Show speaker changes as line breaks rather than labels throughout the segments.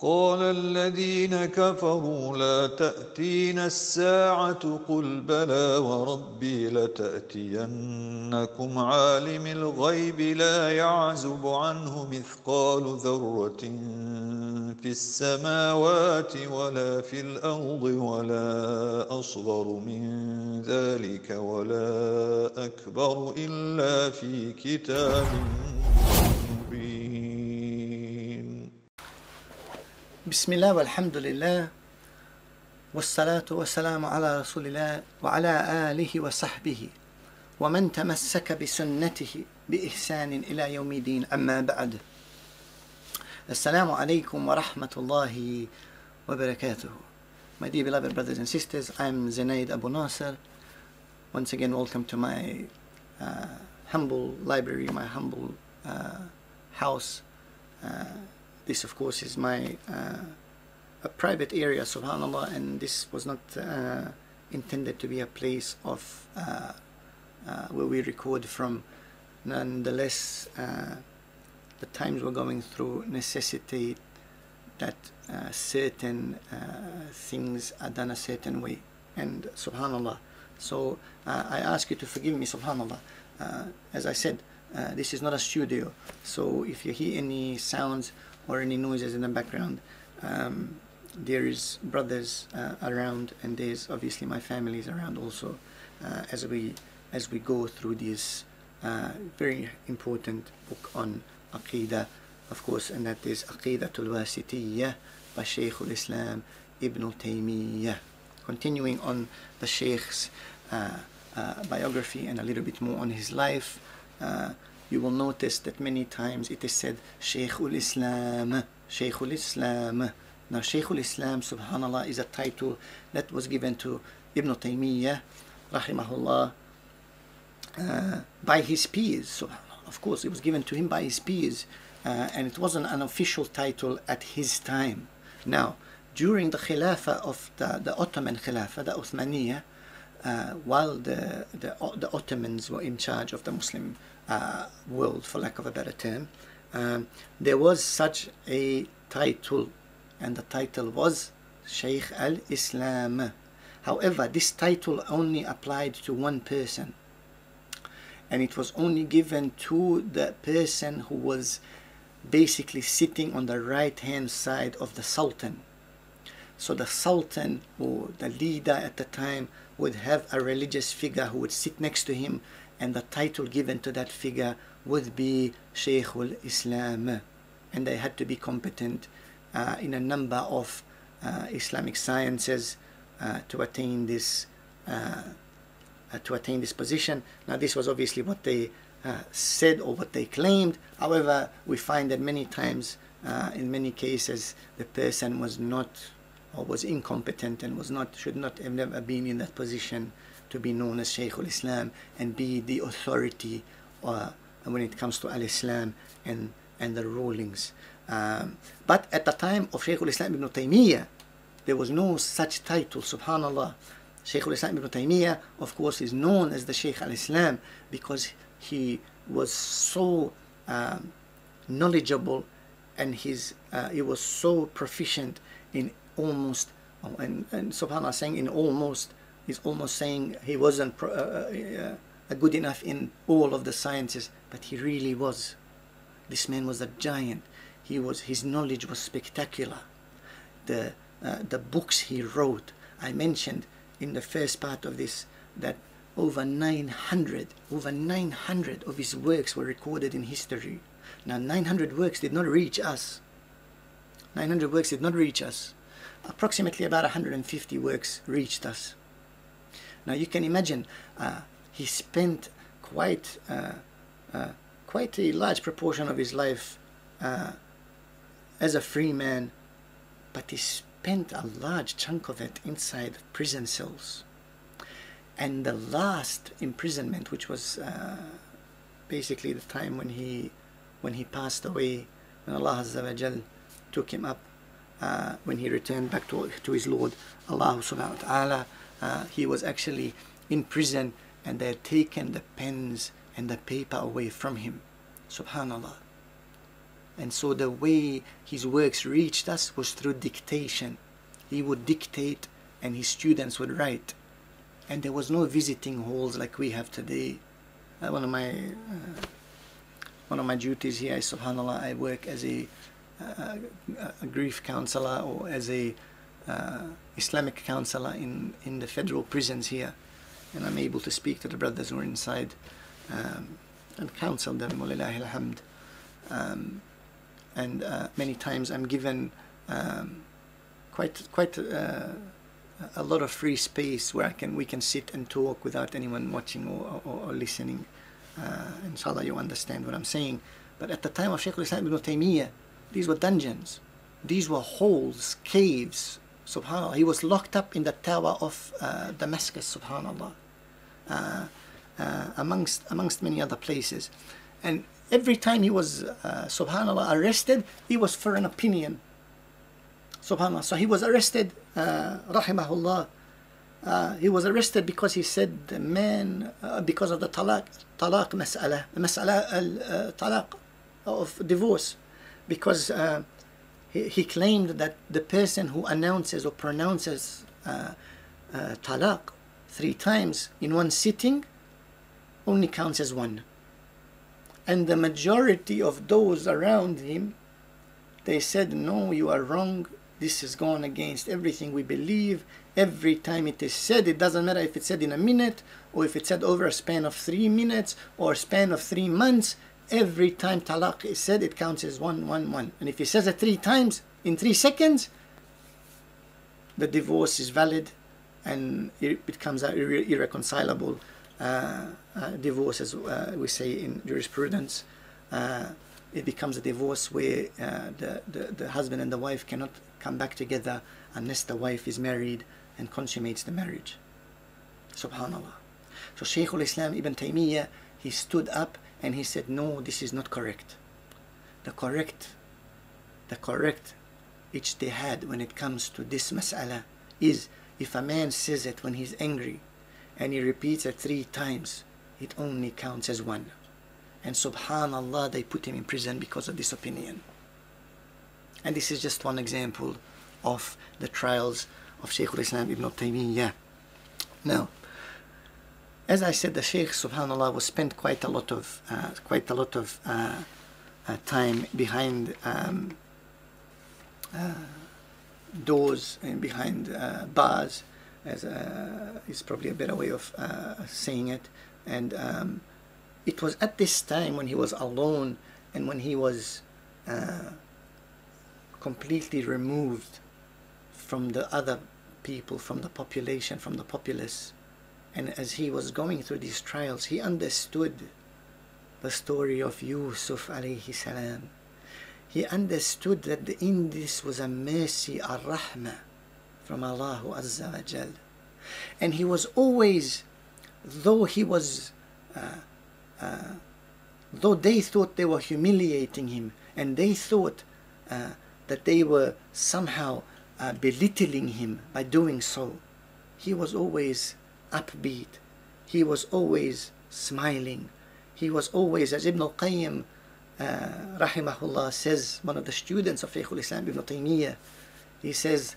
قال الذين كفروا لا تأتينا الساعة قل بلى وربي لتأتينكم عالم الغيب لا يعزب عنه مثقال ذرة في السماوات ولا في الأرض ولا أصغر من ذلك ولا أكبر إلا في كتاب مبين.
بسم الله والحمد لله والصلاة والسلام على رسول الله وعلى آله وصحبه ومن تمسك بسنته بإحسان إلى يوم الدين أما بعد السلام عليكم ورحمة الله وبركاته My dear beloved brothers and sisters, I'm Zanaid Abu Nasser. Once again, welcome to my uh, humble library, my humble uh, house. Uh, this, of course, is my uh, a private area, subhanAllah, and this was not uh, intended to be a place of uh, where we record from. Nonetheless, the times we're going through necessitate that uh, certain uh, things are done a certain way, and subhanAllah. So uh, I ask you to forgive me, subhanAllah. As I said, this is not a studio, so if you hear any sounds or any noises in the background, um, there is brothers uh, around, and there's obviously my family is around also, uh, as we as we go through this uh, very important book on Aqidah, of course, and that is Aqidatul Wasitiyyah by Shaykh al-Islam Ibn Taymiyyah. Continuing on the Shaykh's uh, uh, biography and a little bit more on his life, uh, you will notice that many times it is said Shaykh al-Islam, Shaykh al-Islam. Now Shaykh al-Islam, subhanallah, is a title that was given to Ibn Taymiyyah, rahimahullah, uh, by his peers. Subhanallah. Of course, it was given to him by his peers, uh, and it wasn't an official title at his time. Now, during the Khilafah of the, the Ottoman Khilafah, the Uthmaniyah, uh, while the, the, the Ottomans were in charge of the Muslim uh, world, for lack of a better term, um, there was such a title, and the title was Shaykh al Islam. However, this title only applied to one person, and it was only given to the person who was basically sitting on the right hand side of the Sultan. So the Sultan or the leader at the time would have a religious figure who would sit next to him, and the title given to that figure would be Shaykhul Islam. And they had to be competent uh, in a number of uh, Islamic sciences uh, to attain this uh, uh, to attain this position. Now, this was obviously what they uh, said or what they claimed. However, we find that many times, in many cases, the person was not or was incompetent and was not should not have never been in that position to be known as Shaykh al-Islam and be the authority uh, when it comes to al-Islam and and the rulings. Um, but at the time of Shaykh al-Islam ibn Taymiyyah, there was no such title, subhanallah. Shaykh al-Islam ibn Taymiyyah, of course, is known as the Shaykh al-Islam because he was so um, knowledgeable and his, uh, he was so proficient in almost oh, and, and subhanallah saying in almost is almost saying he wasn't pro, uh, uh, good enough in all of the sciences but he really was. This man was a giant. He was his knowledge was spectacular. The uh, the books he wrote i mentioned in the first part of this that over 900 over 900 of his works were recorded in history. Now 900 works did not reach us. 900 works did not reach us. Approximately about 150 works reached us. Now you can imagine uh, he spent quite uh, uh, quite a large proportion of his life uh, as a free man, but he spent a large chunk of it inside prison cells. And the last imprisonment, which was basically the time when he when he passed away, when Allah Azza wa took him up uh, when he returned back to, to his Lord Allah subhanahu wa ta'ala uh, he was actually in prison and they had taken the pens and the paper away from him subhanallah And so the way his works reached us was through dictation. He would dictate and his students would write. And there was no visiting halls like we have today. Uh, one of my uh, one of my duties here is subhanallah I work as a, a grief counselor or as a uh, Islamic counselor in, in the federal prisons here and I'm able to speak to the brothers who are inside um, and counsel them alhamd um, and uh, many times I'm given um, quite quite uh, a lot of free space where I can we can sit and talk without anyone watching or, or, or listening. Uh, inshallah, you understand what I'm saying. But at the time of Shaykh al-Islam ibn Taymiyyah, these were dungeons, these were holes, caves. Subhanallah, he was locked up in the tower of uh, Damascus. Subhanallah, uh, uh amongst amongst many other places, and every time he was, uh, subhanallah, arrested, he was for an opinion. Subhanallah. So he was arrested, uh, rahimahullah. Uh, he was arrested because he said the man, uh, because of the talaq, talaq mas'ala, mas'ala al uh, talaq of divorce. Because uh, he, he claimed that the person who announces or pronounces uh, uh, talaq three times in one sitting only counts as one. And the majority of those around him they said no you are wrong. This is gone against everything we believe. Every time it is said it doesn't matter if it's said in a minute or if it's said over a span of three minutes or a span of three months every time talaq is said it counts as one one one and if he says it three times in three seconds the divorce is valid and it becomes irre- irreconcilable uh, uh, divorce, as uh, we say in jurisprudence, it becomes a divorce where the, the, the husband and the wife cannot come back together unless the wife is married and consummates the marriage. Subhanallah. So Shaykh al-Islam Ibn Taymiyyah, he stood up and he said, no, this is not correct. The correct, the correct ijtihad when it comes to this mas'ala is if a man says it when he's angry and he repeats it three times, it only counts as one. And subhanallah, they put him in prison because of this opinion. And this is just one example of the trials of Shaykh al-Islam ibn Taymiyyah. Now, as I said, the Sheikh subhanallah, was spent quite a lot of, uh, quite a lot of uh, uh, time behind um, uh, doors and behind uh, bars as a, is probably a better way of uh, saying it. And um, it was at this time when he was alone and when he was uh, completely removed from the other people, from the population, from the populace. And as he was going through these trials, he understood the story of Yusuf alayhi salam. He understood that in this was a mercy, a rahmah from Allah Azza wa Jal. And he was always, though he was, uh, uh, though they thought they were humiliating him and they thought uh, that they were somehow uh, belittling him by doing so, he was always upbeat. He was always smiling. He was always, as Ibn al-Qayyim, uh, rahimahullah, says, one of the students of Shaykh al-Islam, Ibn Taymiyyah, he says,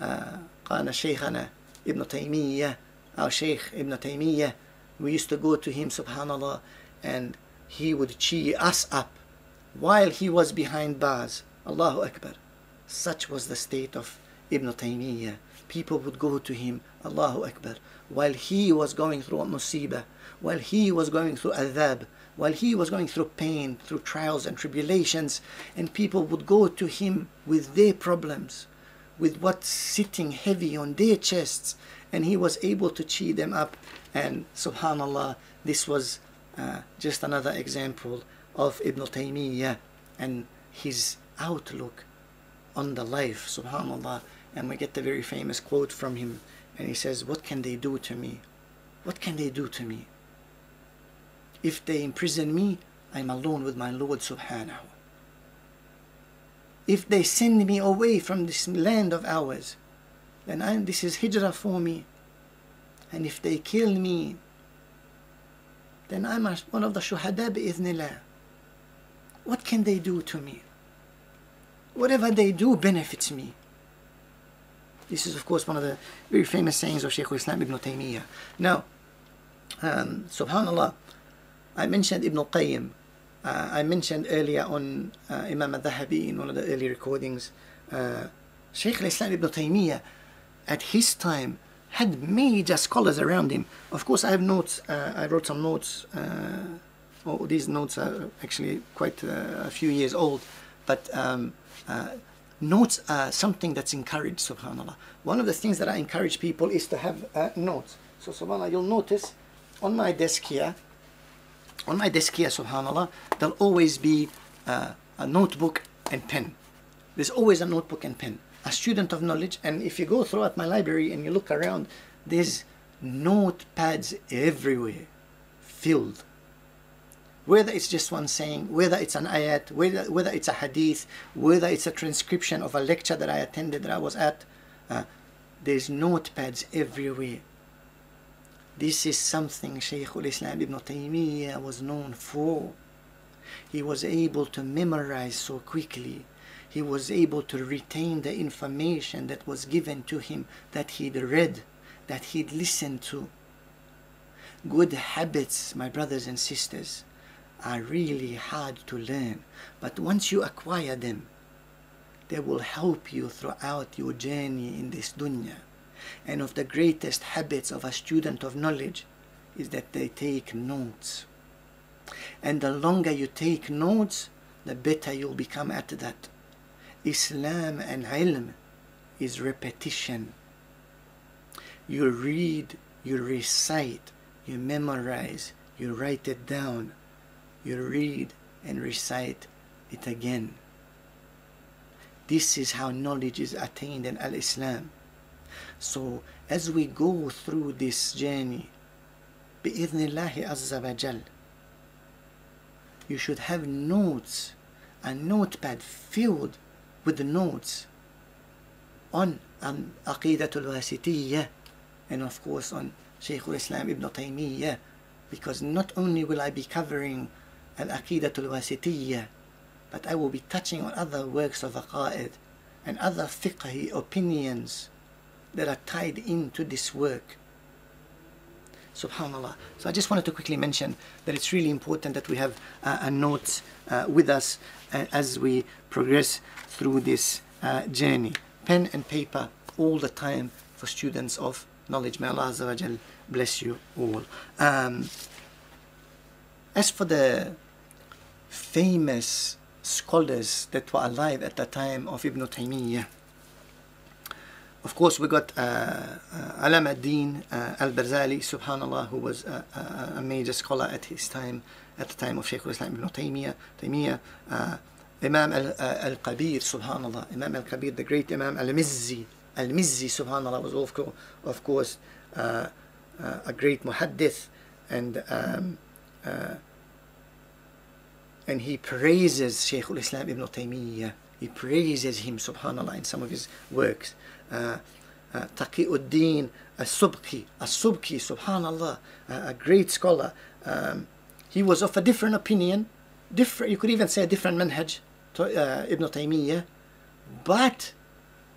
قال شيخنا ابن تيمية our Sheikh Ibn Taymiyyah we used to go to him subhanallah and he would cheer us up while he was behind bars Allahu Akbar such was the state of Ibn Taymiyyah people would go to him Allahu Akbar while he was going through a musibah while he was going through adhab while he was going through pain through trials and tribulations and people would go to him with their problems with what's sitting heavy on their chests and he was able to cheer them up. And subhanallah this was uh, just another example of Ibn Taymiyyah and his outlook on the life subhanallah. And we get the very famous quote from him and he says what can they do to me what can they do to me if they imprison me I'm alone with my Lord subhanahu if they send me away from this land of ours, then I, this is hijrah for me. And if they kill me, then I'm one of the shuhada bi'ithnillah. What can they do to me? whatever they do benefits me. This is, of course, one of the very famous sayings of Shaykh al-Islam Ibn Taymiyyah. Now, um, subhanallah, I mentioned Ibn al-Qayyim. Uh, I mentioned earlier on uh, Imam al-Dhahabi in one of the early recordings. Uh, Shaykh al-Islam Ibn Taymiyyah, at his time, had major scholars around him. Of course, I have notes. Uh, I wrote some notes. Uh, oh, these notes are actually quite uh, a few years old, but um, uh, notes are something that's encouraged. Subhanallah. One of the things that I encourage people is to have uh, notes. So, Subhanallah, you'll notice on my desk here, on my desk here, Subhanallah, there'll always be uh, a notebook and pen. There's always a notebook and pen a student of knowledge and if you go throughout my library and you look around there's notepads everywhere filled whether it's just one saying whether it's an ayat whether, whether it's a hadith whether it's a transcription of a lecture that i attended that i was at uh, there's notepads everywhere this is something Shaykh al-Islam ibn Taymiyyah was known for. He was able to memorize so quickly he was able to retain the information that was given to him, that he'd read, that he'd listened to. Good habits, my brothers and sisters, are really hard to learn, but once you acquire them, they will help you throughout your journey in this dunya. And of the greatest habits of a student of knowledge is that they take notes. And the longer you take notes, the better you'll become at that. Islam and ilm is repetition. You read, you recite, you memorize, you write it down, you read and recite it again. This is how knowledge is attained in Al Islam. So, as we go through this journey, bi'idhnillahi azza wa jal, you should have notes, a notepad filled with the notes on um, Aqidatul Wasitiyah and of course on Shaykhul Islam Ibn Taymiyyah because not only will I be covering Al-Aqidatul Wasitiyya but I will be touching on other works of Aqa'id and other fiqhi opinions that are tied into this work. Subhanallah. So I just wanted to quickly mention that it's really important that we have uh, a note uh, with us uh, as we progress through this uh, journey. Pen and paper all the time for students of knowledge. May Allah Azza wa bless you all. Um, as for the famous scholars that were alive at the time of Ibn Taymiyyah, of course, we got uh, uh, Alam ad-Din uh, al-Barzali, subhanallah, who was uh, uh, a major scholar at his time, at the time of Shaykh al-Islam ibn Taymiyyah, Taymiyyah uh, Imam al-Kabir, subhanallah, Imam al-Kabir, the great Imam al-Mizzi, al-Mizzi, subhanallah, was of course, of course a great muhaddith, and um, and he praises Shaykh al-Islam ibn Taymiyyah. He praises him, subhanallah, in some of his works. Uh, uh, Taqiuddin al-Subki, al-Subki, subhanallah, uh, a great scholar. Um, he was of a different opinion, different, you could even say a different manhaj to uh, Ibn Taymiyyah, but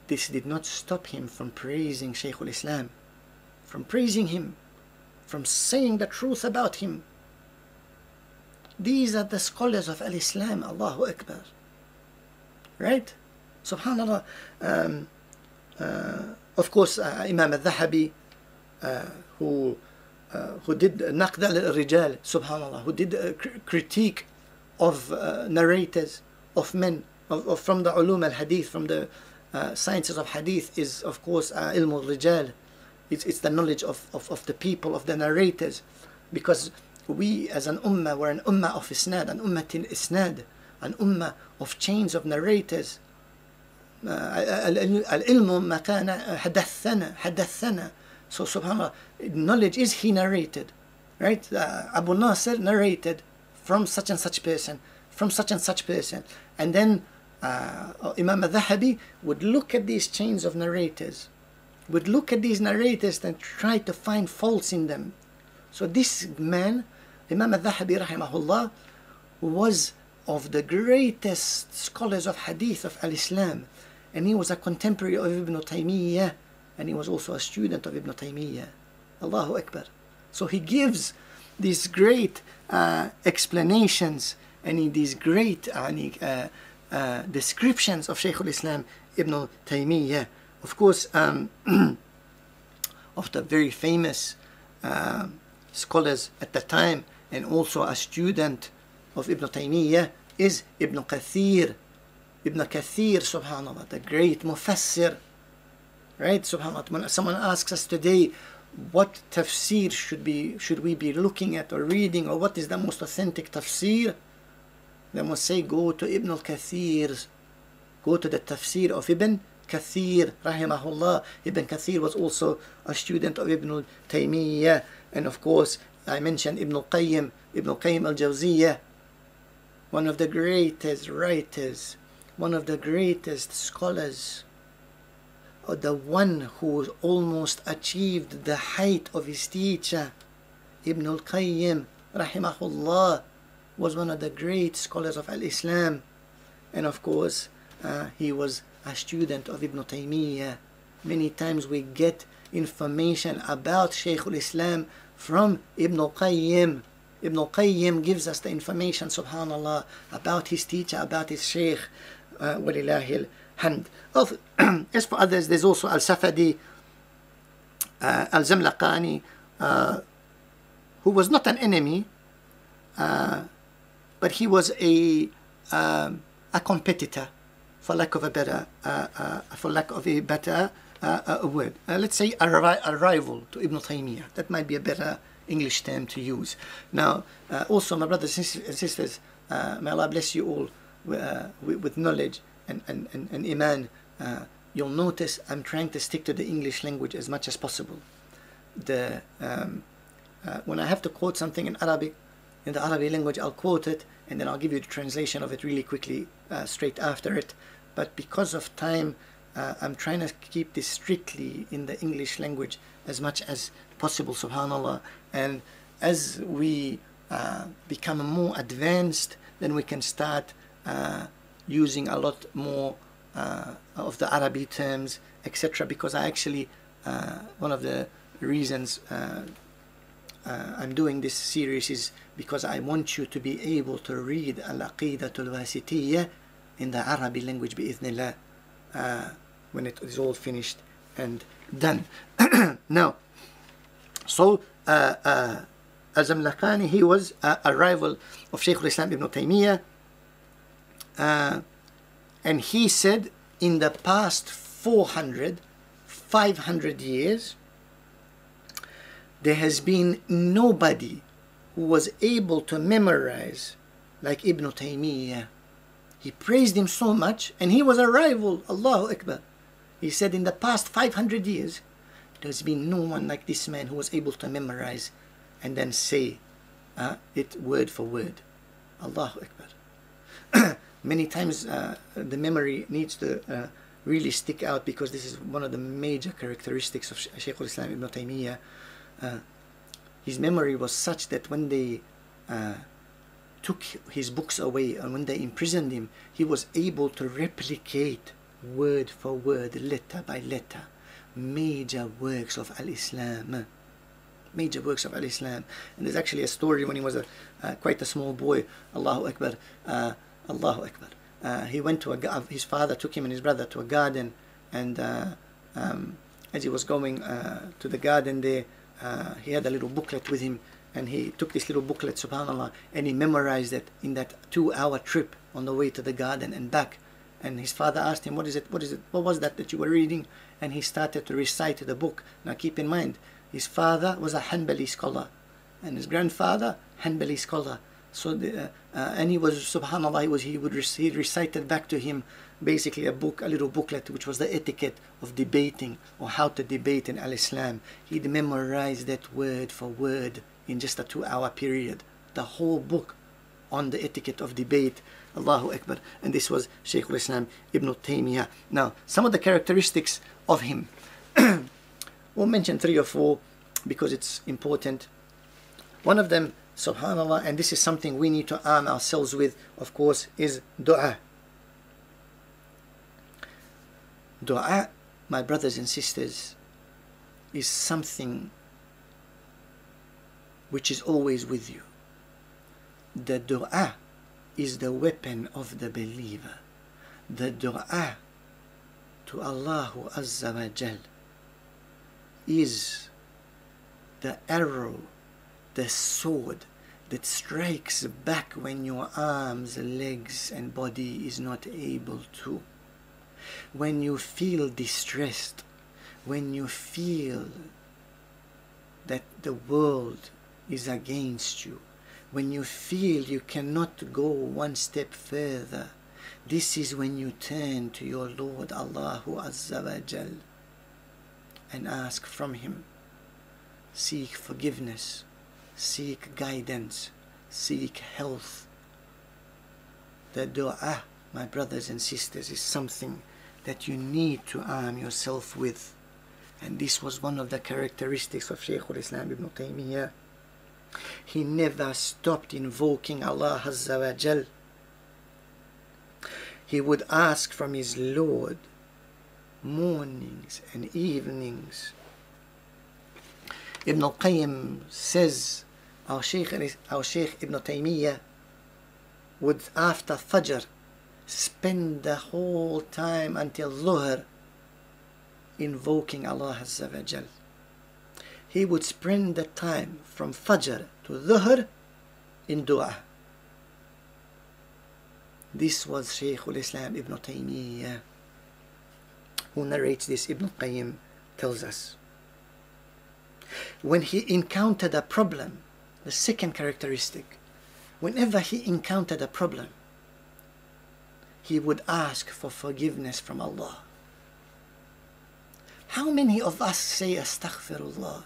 this did not stop him from praising Shaykh al-Islam, from praising him, from saying the truth about him. These are the scholars of al-Islam, Allahu Akbar. Right? Subhanallah. Um, uh, of course, uh, Imam al-Dhahabi, uh, who who did naqd al-rijal, subhanallah, who did a critique of narrators, of men, of, of, from the ulum al-hadith, from the sciences of hadith, is of course ilm al-rijal. It's, it's the knowledge of, of, of the people, of the narrators, because we as an ummah were an ummah of isnad, an ummah til isnad, an ummah of chains of narrators. Uh, al-ilmu matana uh, hadathana hadathana. so subhanallah knowledge is he narrated right uh, Abu Naser narrated from such and such person from such and such person and then uh, Imam al-Dhahabi would look at these chains of narrators would look at these narrators and try to find faults in them so this man Imam al-Dhahabi rahimahullah was of the greatest scholars of hadith of al-Islam and he was a contemporary of Ibn Taymiyyah and he was also a student of Ibn Taymiyyah. Allahu Akbar. So he gives these great uh, explanations and these great uh, uh, descriptions of Shaykh al-Islam Ibn Taymiyyah. Of course, um, of the very famous uh, scholars at the time and also a student of Ibn Taymiyyah is Ibn Kathir. Ibn Kathir, subhanAllah, the great Mufassir. Right, subhanAllah. Someone asks us today, what tafsir should be should we be looking at or reading or what is the most authentic tafsir they must say go to Ibn al-Kathir go to the tafsir of Ibn Kathir rahimahullah Ibn Kathir was also a student of Ibn Taymiyyah and of course I mentioned Ibn al-Qayyim Ibn al-Qayyim al-Jawziyah one of the greatest writers one of the greatest scholars or the one who almost achieved the height of his teacher, Ibn al-Qayyim, rahimahullah, was one of the great scholars of al-Islam. And of course, uh, he was a student of Ibn Taymiyyah. Many times we get information about Shaykh al-Islam from Ibn al-Qayyim. Ibn al-Qayyim gives us the information, subhanallah, about his teacher, about his Shaykh, uh, walillahil hamd. As for others, there's also Al Safadi, uh, Al Zamlaqani, uh, who was not an enemy, uh, but he was a um, a competitor, for lack of a better uh, uh, for lack of a better a word. let's say a, ri- a, rival to Ibn Taymiyyah. That might be a better English term to use. Now, also, my brothers and sisters, may Allah bless you all with, knowledge and, and, and, and Iman, uh, you'll notice I'm trying to stick to the English language as much as possible. The, um, uh, when I have to quote something in Arabic, in the Arabic language, I'll quote it and then I'll give you the translation of it really quickly uh, straight after it. But because of time, uh, I'm trying to keep this strictly in the English language as much as possible, subhanAllah. And as we uh, become more advanced, then we can start uh, using a lot more uh, of the Arabic terms, etc. Because I actually, uh, one of the reasons uh, I'm doing this series is because I want you to be able to read Al-Aqidatul Wasitiyya in the Arabic language, bi'ithnillah, uh, when it is all finished and done. now, so uh, uh, Al-Zamlaqani, he was a rival of Shaykh al-Islam ibn Taymiyyah, uh, and he said in the past 400, 500 years, there has been nobody who was able to memorize like Ibn Taymiyyah. He praised him so much, and he was a rival, Allahu Akbar. He said, In the past 500 years, there's been no one like this man who was able to memorize and then say uh, it word for word. Allahu Akbar. many times uh, the memory needs to uh, really stick out because this is one of the major characteristics of Shaykh al-Islam ibn Taymiyyah. Uh, his memory was such that when they uh, took his books away and when they imprisoned him, he was able to replicate word for word, letter by letter, major works of al-Islam. Major works of al-Islam. And there's actually a story when he was a, uh, quite a small boy, Allahu Akbar, uh, Allahu Akbar. Uh, he went to a, his father took him and his brother to a garden, and uh, um, as he was going uh, to the garden there, uh, he had a little booklet with him, and he took this little booklet, subhanallah, and he memorized it in that two-hour trip on the way to the garden and back. And his father asked him, "What is it? What is it? What was that that you were reading?" And he started to recite the book. Now, keep in mind, his father was a Hanbali scholar, and his grandfather Hanbali scholar. So, the, uh, uh, and he was, subhanAllah, he, was, he would rec- he recited back to him basically a book, a little booklet, which was the etiquette of debating or how to debate in Al Islam. He'd memorize that word for word in just a two hour period. The whole book on the etiquette of debate. Allahu Akbar. And this was Shaykh al Islam Ibn Taymiyyah. Now, some of the characteristics of him. we'll mention three or four because it's important. One of them subhanallah and this is something we need to arm ourselves with of course is dua dua my brothers and sisters is something which is always with you the dua is the weapon of the believer the dua to Allah Azza wa Jal is the arrow the sword that strikes back when your arms, legs, and body is not able to. When you feel distressed, when you feel that the world is against you, when you feel you cannot go one step further, this is when you turn to your Lord Allahu Azza wa Jal and ask from Him, seek forgiveness seek guidance, seek health. The dua, my brothers and sisters, is something that you need to arm yourself with. And this was one of the characteristics of Shaykh al-Islam ibn Taymiyyah. He never stopped invoking Allah Azza wa Jal. He would ask from his Lord mornings and evenings. Ibn al-Qayyim says our Shaykh, our Shaykh Ibn Taymiyyah would after Fajr spend the whole time until Dhuhr invoking Allah Azza wa Jal. He would spend the time from Fajr to Dhuhr in dua. This was Shaykh al-Islam Ibn Taymiyyah who narrates this Ibn Qayyim tells us. When he encountered a problem the second characteristic, whenever he encountered a problem, he would ask for forgiveness from Allah. How many of us say Astaghfirullah?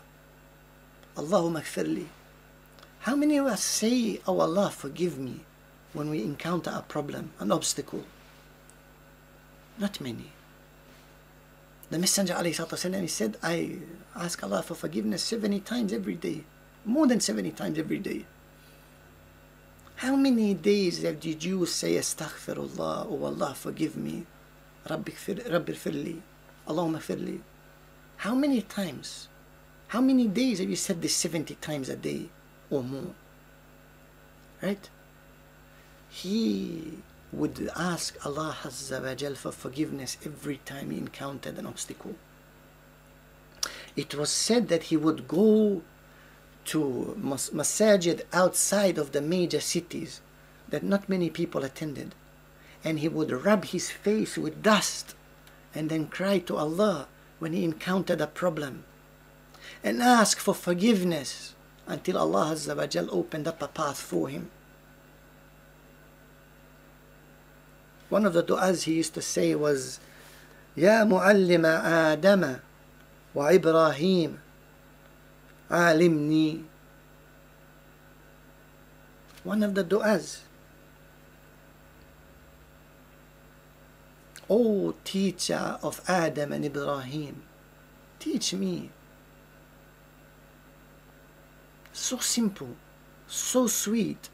Allahumma gfirli. How many of us say, Oh Allah, forgive me when we encounter a problem, an obstacle? Not many. The Messenger والسلام, he said, I ask Allah for forgiveness 70 times every day more than 70 times every day. How many days did you say Astaghfirullah, oh Allah, forgive me, Rabbi firli, Allahumma firli? How many times? How many days have you said this 70 times a day or more? Right? He would ask Allah Azza wa for forgiveness every time he encountered an obstacle. It was said that he would go to mas- masajid outside of the major cities that not many people attended. And he would rub his face with dust and then cry to Allah when he encountered a problem and ask for forgiveness until Allah Azza wa Jal opened up a path for him. One of the du'as he used to say was, يا معلم آدم وإبراهيم alimni one of the du'as O teacher of Adam and Ibrahim teach me so simple so sweet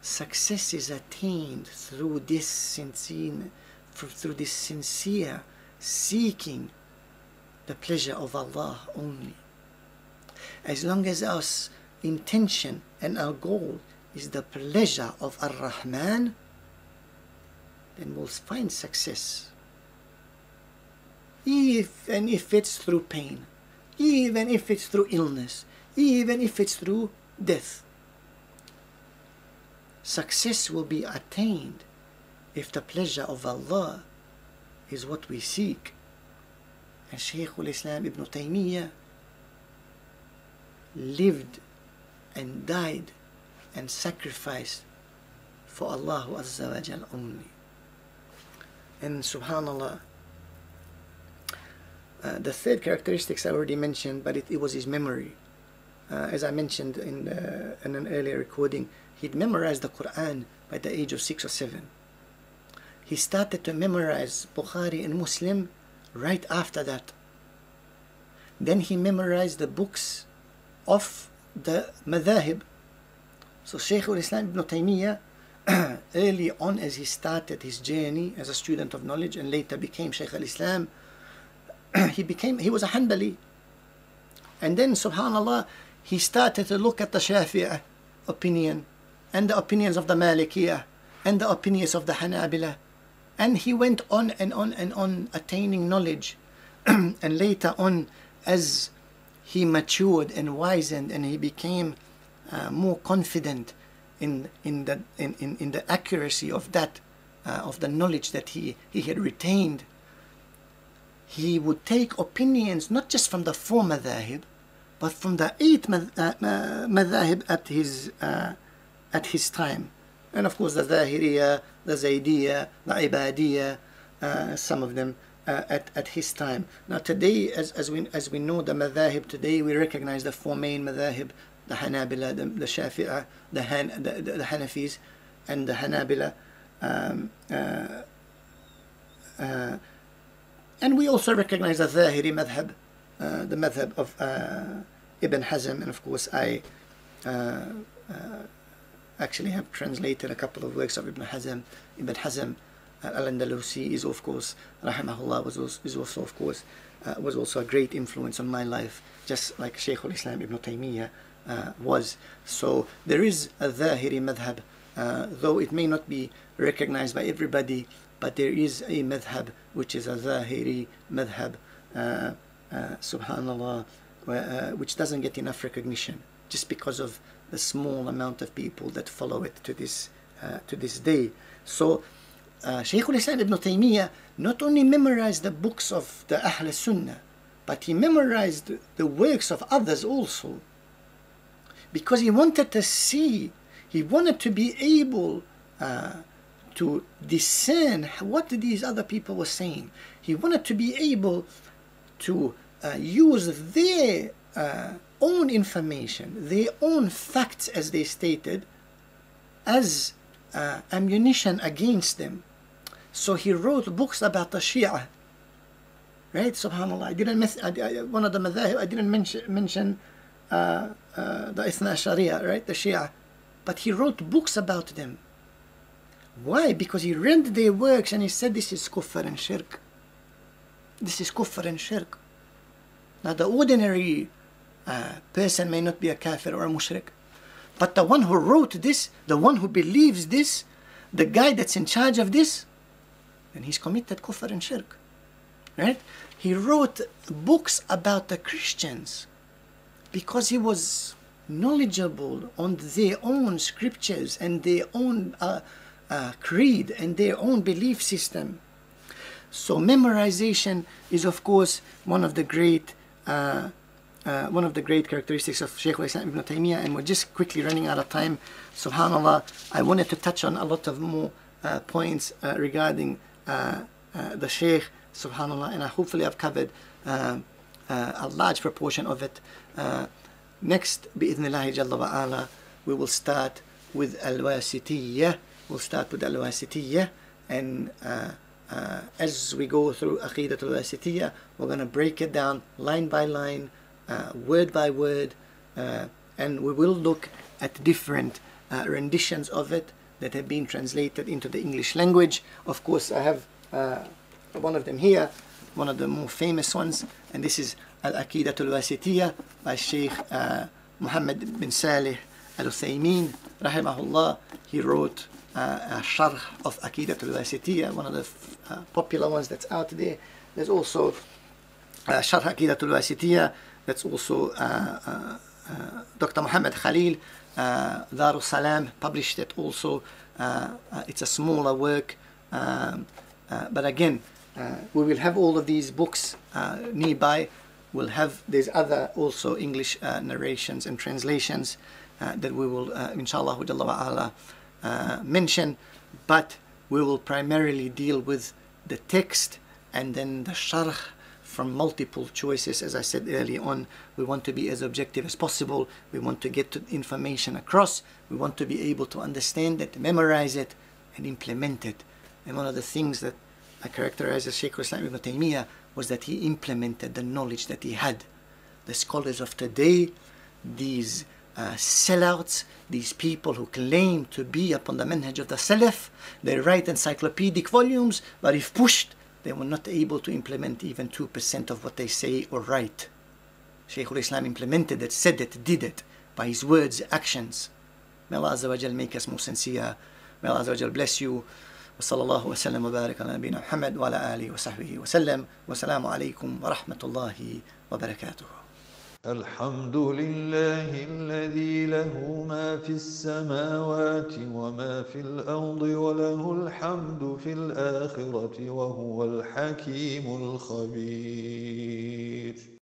success is attained through this sincere through this sincere seeking the pleasure of Allah only as long as our intention and our goal is the pleasure of Ar-Rahman, then we'll find success. Even if it's through pain, even if it's through illness, even if it's through death. Success will be attained if the pleasure of Allah is what we seek. And Shaykh al-Islam Ibn Taymiyyah lived and died and sacrificed for Allah Azza wa Jal only. And subhanAllah, uh, the third characteristics I already mentioned, but it, it was his memory. Uh, as I mentioned in, uh, in an earlier recording, he'd memorized the Quran by the age of six or seven. He started to memorize Bukhari and Muslim right after that. Then he memorized the books of the madhahib, So Shaykh al-Islam ibn Taymiyyah, early on as he started his journey as a student of knowledge and later became Shaykh al-Islam, he became, he was a Hanbali. And then, subhanAllah, he started to look at the Shafi'ah opinion and the opinions of the Malikiyah and the opinions of the Hanabila. And he went on and on and on attaining knowledge. and later on, as he matured and wizened and he became uh, more confident in, in, the, in, in, in the accuracy of that, uh, of the knowledge that he, he had retained, he would take opinions not just from the former madhahib, but from the eight uh, madhahib at his, uh, at his time. And of course the Zahiriya, the Zaydiyya, the Ibadiyya, uh, some of them uh, at, at his time. Now today, as, as, we, as we know the madhahib today, we recognize the four main madhahib, the Hanabila, the, the Shafi'ah, the, Han, the, the, the Hanafis, and the Hanabila. Um, uh, uh, and we also recognize the Zahiri madhab, the method of uh, Ibn Hazm, and of course I uh, actually have translated a couple of works of Ibn Hazm. Ibn Hazm al-Andalusi is of course, rahimahullah, was also, is also of course, uh, was also a great influence on my life, just like Shaykh al-Islam Ibn Taymiyyah uh, was. So there is a Zahiri madhab, uh, though it may not be recognized by everybody, but there is a madhab which is a Zahiri madhab, uh, uh, subhanallah, uh, which doesn't get enough recognition just because of the small amount of people that follow it to this to this day. So uh, Shaykh al-Islam ibn Taymiyyah not only memorized the books of the Ahl Sunnah, but he memorized the works of others also. Because he wanted to see, he wanted to be able uh, to discern what these other people were saying. He wanted to be able to uh, use their uh, own information, their own facts as they stated, as uh, ammunition against them. So he wrote books about the Shia. Right, subhanAllah. I didn't miss, I, I, one of the madhahib, I didn't mention, mention uh, uh, the Ithna Sharia, right, the Shia. But he wrote books about them. Why? Because he read their works and he said this is kufr and shirk. This is kufr and shirk. Now the ordinary uh, person may not be a kafir or a mushrik. But the one who wrote this, the one who believes this, the guy that's in charge of this, then he's committed kufr and shirk. Right? He wrote books about the Christians because he was knowledgeable on their own scriptures and their own uh, uh, creed and their own belief system. So memorization is of course one of the great uh, uh, one of the great characteristics of Shaykh al-Islam ibn Taymiyyah and we're just quickly running out of time. Subhanallah, I wanted to touch on a lot of more uh, points uh, regarding uh, uh, the Shaykh, subhanAllah, and I hopefully I've covered a large proportion of it. next, bi'idhnillahi jalla wa'ala, we will start with al-wasitiyya. We'll start with al-wasitiyya and uh, as we go through Aqidat al-Wasitiyya, we're going to break it down line by line, uh, word by word, uh, and we will look at different renditions of it that have been translated into the English language. Of course, I have uh, one of them here, one of the more famous ones, and this is Al-Aqidat al-Wasitiyya by Sheikh uh, Muhammad bin Salih al-Uthaymeen, rahimahullah. He wrote uh, sharh of Aqidat al-Wasitiyya, one of the uh, popular ones that's out there. There's also uh, Sharh Aqidat al-Wasitiyya, that's also uh, uh, uh Dr. Muhammad Khalil uh, Salam published it also. Uh, it's a smaller work, um, but again, we will have all of these books nearby. We'll have there's other also English narrations and translations that we will, inshallah, Uh, mention, but we will primarily deal with the text and then the sharh from multiple choices. As I said early on, we want to be as objective as possible. We want to get information across. We want to be able to understand it, memorize it, and implement it. And one of the things that I characterize as Shaykh Islam ibn Taymiyyah was that he implemented the knowledge that he had. The scholars of today, these uh, sellouts, these people who claim to be upon the manhaj of the Salaf. They write encyclopedic volumes, but if pushed, they were not able to implement even 2% of what they say or write. Shaykh al-Islam implemented it, said it, did it by his words, actions. May Allah Azza wa Jal make us more sincere. May Allah Azza wa Jal bless you. وصلى الله وسلم وبارك على نبينا محمد وعلى آله وصحبه وسلم والسلام عليكم ورحمة الله وبركاته
الحمد لله الذي له ما في السماوات وما في الأرض وله الحمد في الآخرة وهو الحكيم الخبير.